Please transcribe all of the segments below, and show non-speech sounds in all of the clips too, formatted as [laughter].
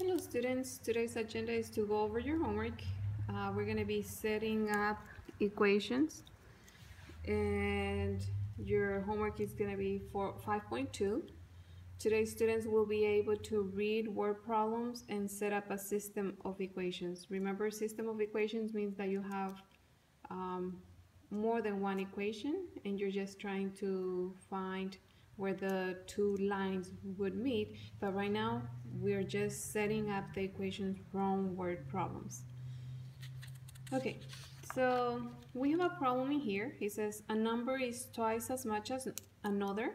Hello students, today's agenda is to go over your homework. Uh, we're going to be setting up equations and your homework is going to be for 5.2. Today students will be able to read word problems and set up a system of equations. Remember system of equations means that you have um, more than one equation and you're just trying to find where the two lines would meet but right now we're just setting up the equations from word problems. Okay so we have a problem in here. It says a number is twice as much as another.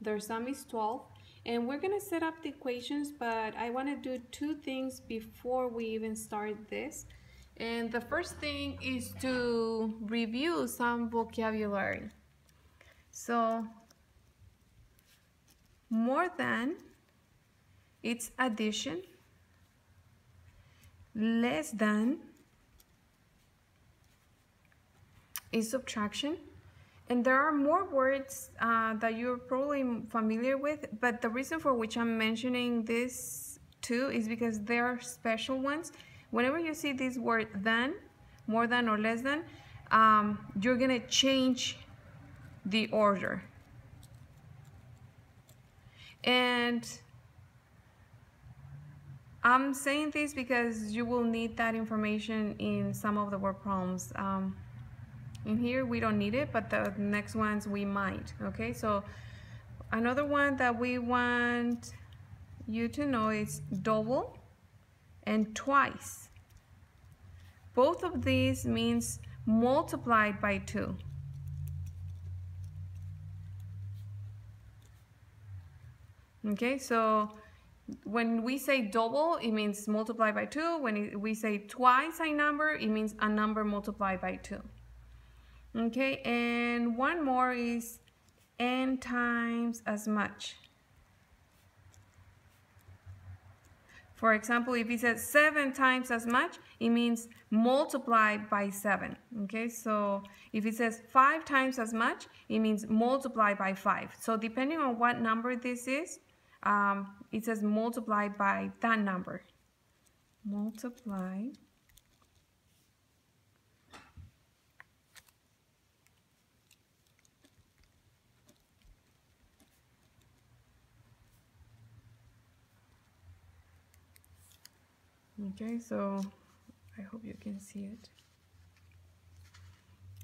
Their sum is 12 and we're gonna set up the equations but I want to do two things before we even start this. And the first thing is to review some vocabulary. So, more than, it's addition. Less than is subtraction. And there are more words uh, that you're probably familiar with, but the reason for which I'm mentioning this too is because there are special ones Whenever you see this word than, more than or less than, um, you're to change the order. And I'm saying this because you will need that information in some of the word problems. Um, in here we don't need it, but the next ones we might, okay? So another one that we want you to know is double and twice. Both of these means multiplied by 2. Okay, so when we say double, it means multiply by 2. When we say twice a number, it means a number multiplied by 2. Okay, and one more is n times as much. For example, if it says seven times as much, it means multiply by seven. Okay, so if it says five times as much, it means multiply by five. So depending on what number this is, um, it says multiply by that number. Multiply okay so I hope you can see it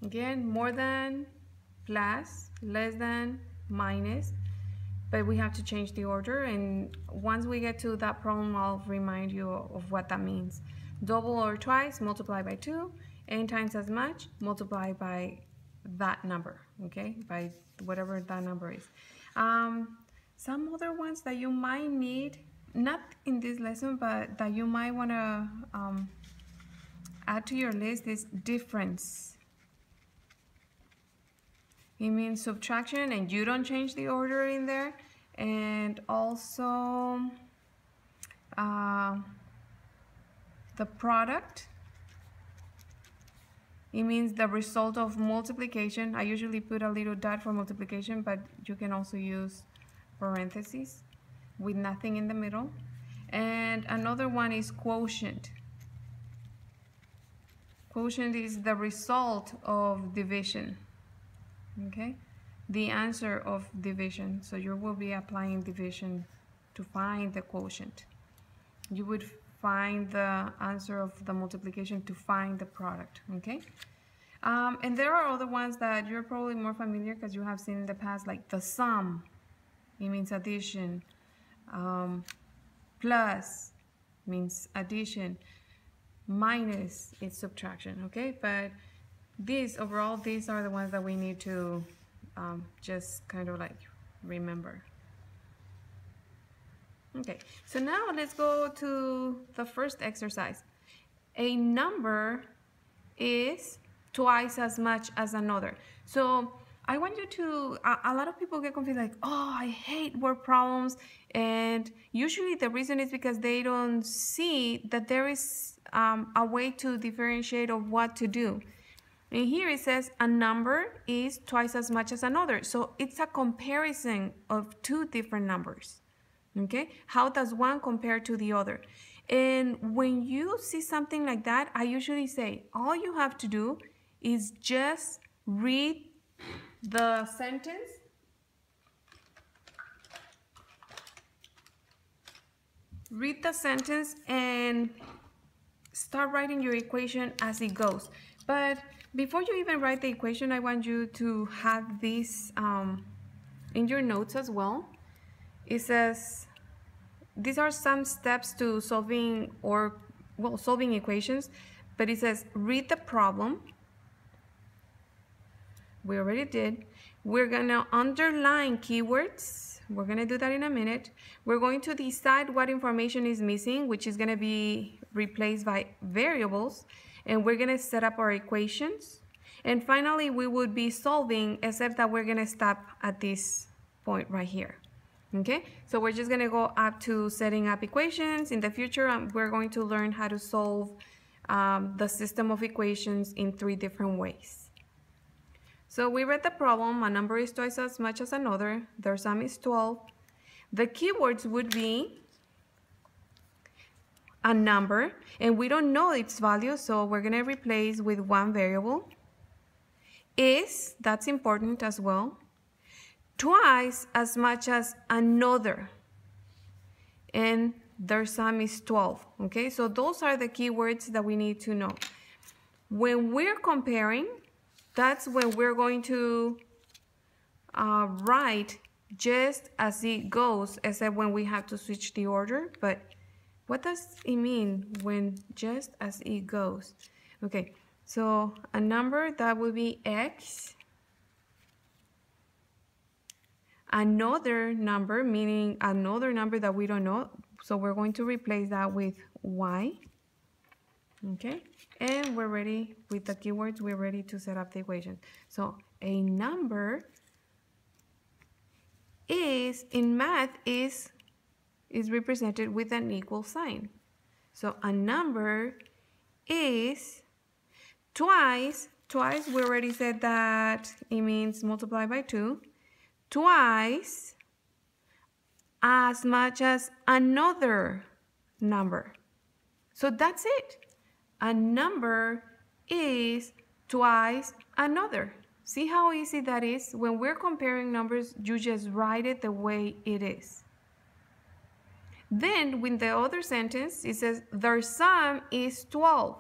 again more than plus less than minus but we have to change the order and once we get to that problem I'll remind you of what that means. Double or twice multiply by 2 n times as much multiply by that number okay? By whatever that number is. Um, some other ones that you might need not in this lesson, but that you might want to um, add to your list is difference. It means subtraction and you don't change the order in there. And also uh, the product. It means the result of multiplication. I usually put a little dot for multiplication, but you can also use parentheses with nothing in the middle. And another one is quotient. Quotient is the result of division. Okay? The answer of division. So you will be applying division to find the quotient. You would find the answer of the multiplication to find the product. Okay? Um, and there are other ones that you're probably more familiar because you have seen in the past, like the sum. It means addition um, plus means addition minus is subtraction okay but these overall these are the ones that we need to um, just kind of like remember okay so now let's go to the first exercise a number is twice as much as another so I want you to, a, lot of people get confused like, oh, I hate word problems. And usually the reason is because they don't see that there is um, a way to differentiate of what to do. And here it says a number is twice as much as another. So it's a comparison of two different numbers. Okay, how does one compare to the other? And when you see something like that, I usually say all you have to do is just read the sentence read the sentence and start writing your equation as it goes. But before you even write the equation, I want you to have this um, in your notes as well. It says, these are some steps to solving or, well, solving equations, but it says, read the problem. We already did. We're gonna underline keywords we're going to do that in a minute. We're going to decide what information is missing, which is going to be replaced by variables. And we're going to set up our equations. And finally, we would be solving, except that we're going to stop at this point right here. Okay, so we're just going to go up to setting up equations. In the future, um, we're going to learn how to solve um, the system of equations in three different ways. So we read the problem, a number is twice as much as another, their sum is 12. The keywords would be a number, and we don't know its value, so we're gonna replace with one variable. Is, that's important as well. Twice as much as another, and their sum is 12, okay? So those are the keywords that we need to know. When we're comparing, that's when we're going to uh, write just as it goes, except when we have to switch the order. But what does it mean when just as it goes? Okay, so a number that would be x. Another number, meaning another number that we don't know. So we're going to replace that with y. Okay, and we're ready with the keywords, we're ready to set up the equation. So a number is, in math, is, is represented with an equal sign. So a number is twice, twice, we already said that it means multiply by 2, twice as much as another number. So that's it a number is twice another. See how easy that is? When we're comparing numbers, you just write it the way it is. Then, with the other sentence, it says, their sum is 12,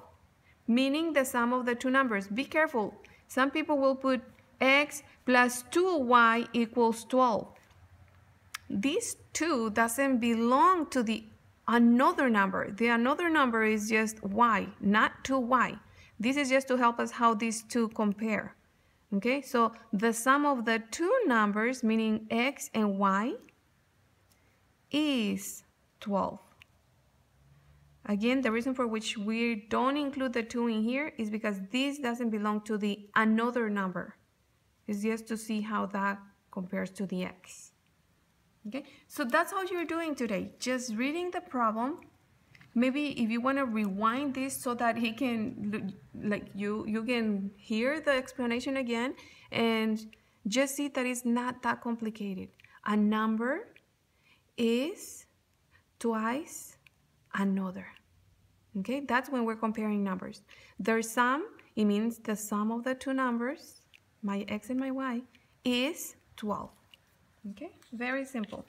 meaning the sum of the two numbers. Be careful. Some people will put x plus 2y equals 12. This 2 doesn't belong to the another number. The another number is just y, not 2y. This is just to help us how these two compare. Okay, so the sum of the two numbers, meaning x and y, is 12. Again, the reason for which we don't include the 2 in here is because this doesn't belong to the another number. It's just to see how that compares to the x. Okay, so that's how you're doing today. Just reading the problem. Maybe if you want to rewind this so that he can, like you, you can hear the explanation again and just see that it's not that complicated. A number is twice another. Okay, that's when we're comparing numbers. Their sum, it means the sum of the two numbers, my x and my y, is 12. Okay, very simple.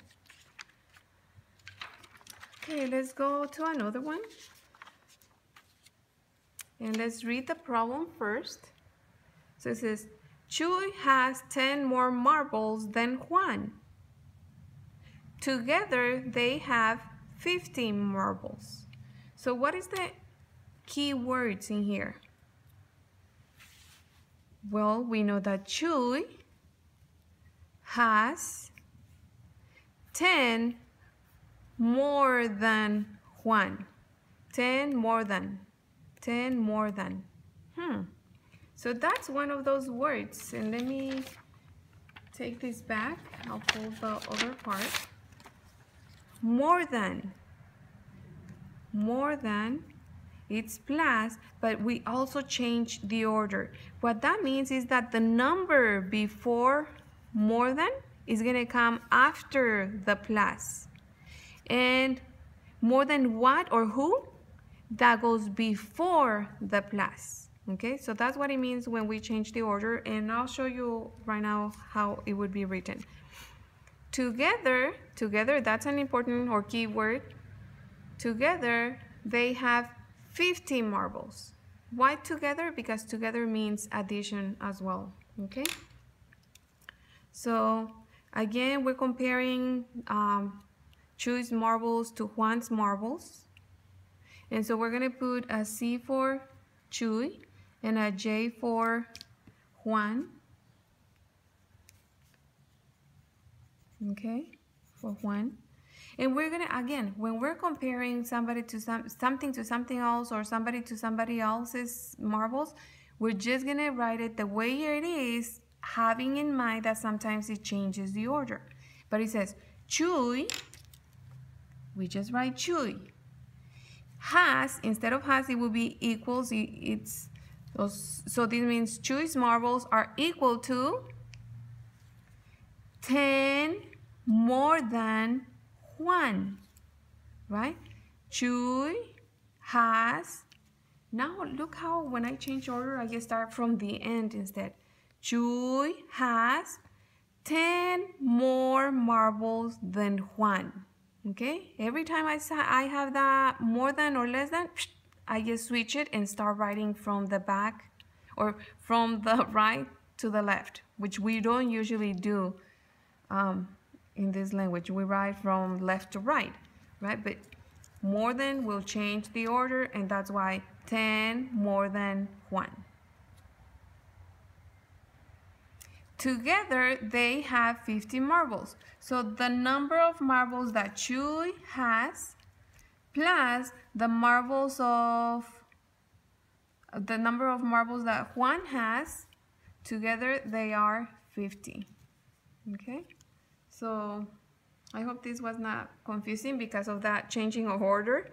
Okay, let's go to another one. And let's read the problem first. So it says, Chuy has 10 more marbles than Juan. Together, they have 15 marbles. So what is the key words in here? Well, we know that Chuy has 10 more than Juan. 10 more than. 10 more than. Hmm. So that's one of those words. And let me take this back. I'll pull the other part. More than. More than. It's plus, but we also change the order. What that means is that the number before more than is going to come after the. And more than what or who? That goes before the plus. Okay, so that's what it means when we change the order. And I'll show you right now how it would be written. Together, together, that's an important or key word. Together, they have 50 marbles. Why together? Because together means addition as well, okay? So again, we're comparing um, Chuy's marbles to Juan's marbles. And so we're gonna put a C for Chuy and a J for Juan. Okay, for Juan. And we're gonna, again, when we're comparing somebody to some, something to something else or somebody to somebody else's marbles, we're just gonna write it the way it is, having in mind that sometimes it changes the order. But it says, Chuy, we just write Chuy. Has, instead of has, it will be equals, it's, so this means Chuy's marbles are equal to 10 more than Juan, right? Chuy has, now look how when I change order, I just start from the end instead. Chuy has 10 more marbles than Juan. Okay, every time I, I have that more than or less than, I just switch it and start writing from the back or from the [laughs] right to the left, which we don't usually do um, in this language. We write from left to right, right? But more than will change the order, and that's why 10 more than Juan. Together, they have 50 marbles. So the number of marbles that Chuy has plus the marbles of the number of marbles that Juan has, together they are 50. Okay? So I hope this was not confusing because of that changing of order.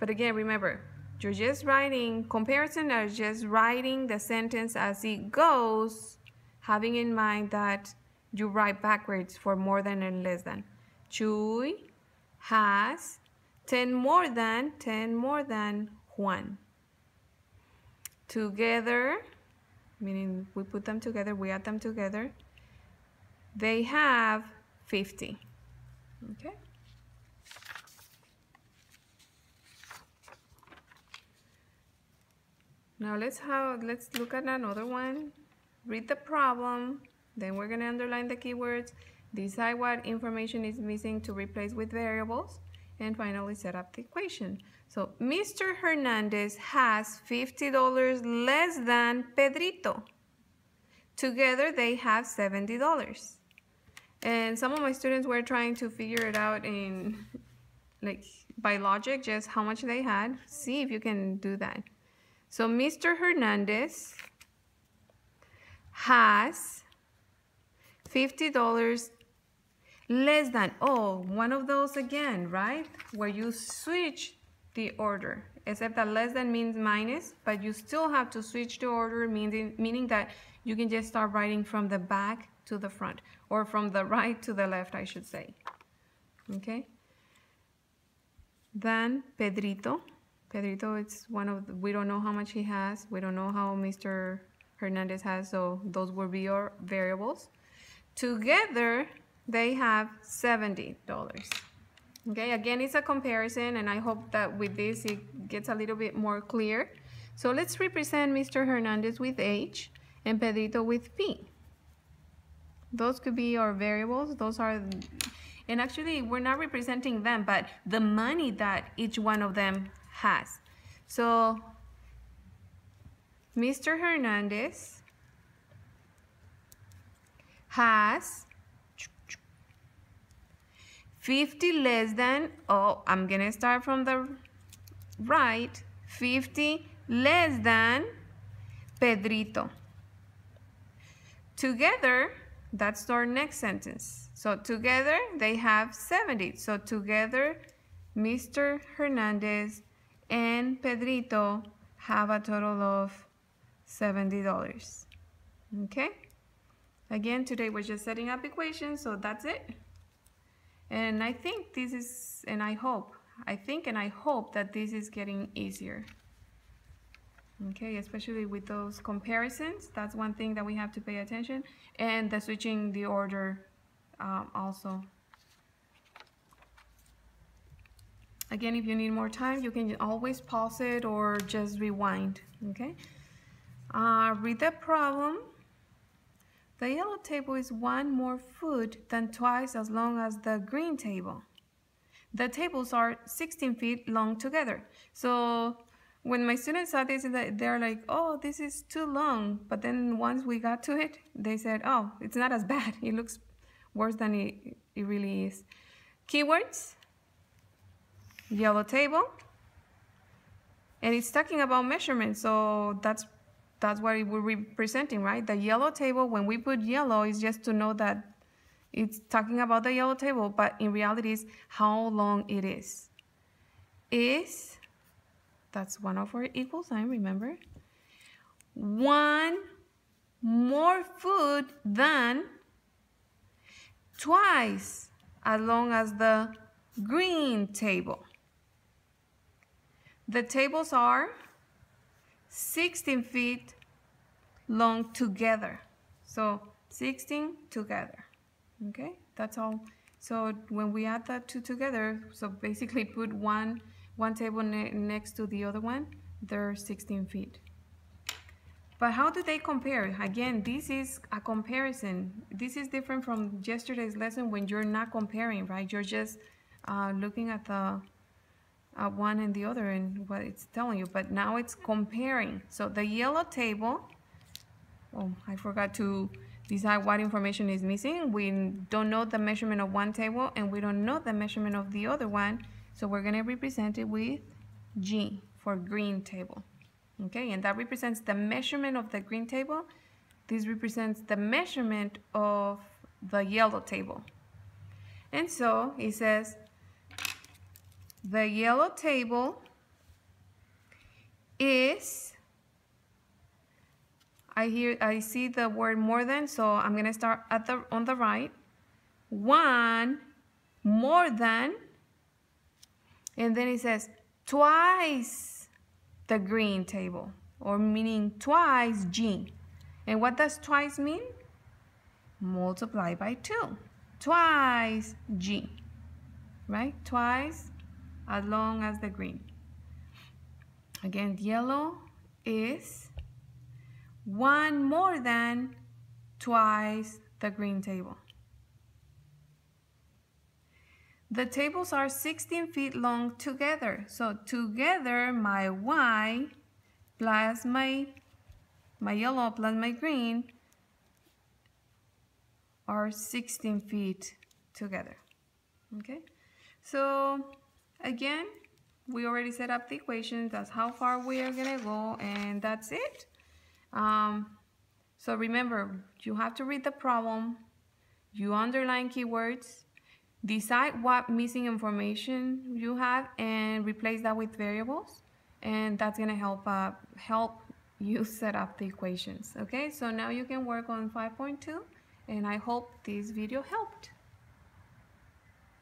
But again, remember, you're just writing, comparison are just writing the sentence as it goes, having in mind that you write backwards for more than and less than. Chuy has 10 more than, 10 more than Juan. Together, meaning we put them together, we add them together, they have 50. Okay. Now let's have let's look at another one. Read the problem, then we're going to underline the keywords, decide what information is missing to replace with variables, and finally set up the equation. So Mr. Hernandez has $50 less than Pedrito. Together they have $70. And some of my students were trying to figure it out in like by logic, just how much they had. See if you can do that. So Mr. Hernandez has $50 less than, oh, one of those again, right? Where you switch the order, except that less than means minus, but you still have to switch the order, meaning, meaning that you can just start writing from the back to the front or from the right to the left, I should say. Okay. Then Pedrito. Pedrito, it's one of, the, we don't know how much he has. We don't know how Mr. Hernandez has, so those will be your variables. Together, they have $70. Okay, again, it's a comparison, and I hope that with this, it gets a little bit more clear. So let's represent Mr. Hernandez with H and Pedrito with P. Those could be our variables. Those are, and actually we're not representing them, but the money that each one of them has. So Mr. Hernandez has 50 less than, oh, I'm gonna start from the right, 50 less than Pedrito. Together, that's our next sentence. So together they have 70. So together Mr. Hernandez and Pedrito have a total of $70. Okay? Again, today we're just setting up equations, so that's it. And I think this is, and I hope, I think and I hope that this is getting easier. Okay, especially with those comparisons, that's one thing that we have to pay attention. And the switching the order um, also. Again, if you need more time, you can always pause it or just rewind, okay? Uh, read the problem. The yellow table is one more foot than twice as long as the green table. The tables are 16 feet long together. So when my students saw this, they're like, oh, this is too long. But then once we got to it, they said, oh, it's not as [laughs] bad. It looks worse than it, it really is. Keywords yellow table and it's talking about measurement so that's that's what it will be presenting right the yellow table when we put yellow is just to know that it's talking about the yellow table but in reality is how long it is is that's one of our equal sign remember one more food than twice as long as the green table the tables are 16 feet long together. So 16 together. Okay, that's all. So when we add that two together, so basically put one one table ne next to the other one, they're 16 feet. But how do they compare? Again, this is a comparison. This is different from yesterday's lesson when you're not comparing, right? You're just uh, looking at the uh, one and the other and what it's telling you, but now it's comparing. So the yellow table, oh, I forgot to decide what information is missing. We don't know the measurement of one table and we don't know the measurement of the other one. So we're gonna represent it with G for green table. Okay, and that represents the measurement of the green table. This represents the measurement of the yellow table. And so it says the yellow table is, I hear, I see the word more than, so I'm gonna start at the, on the right. One more than, and then it says twice the green table, or meaning twice G. And what does twice mean? Multiply by two. Twice G, right? Twice as long as the green. Again, yellow is one more than twice the green table. The tables are 16 feet long together. So together, my Y plus my, my yellow plus my green are 16 feet together. Okay, so Again, we already set up the equations. That's how far we are to go, and that's it. Um, so remember, you have to read the problem. You underline keywords. Decide what missing information you have and replace that with variables. And that's going to help, uh, help you [laughs] set up the equations. Okay, so now you can work on 5.2 and I hope this video helped.